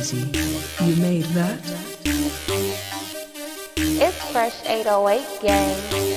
easy. You made that? It's Fresh 808 game.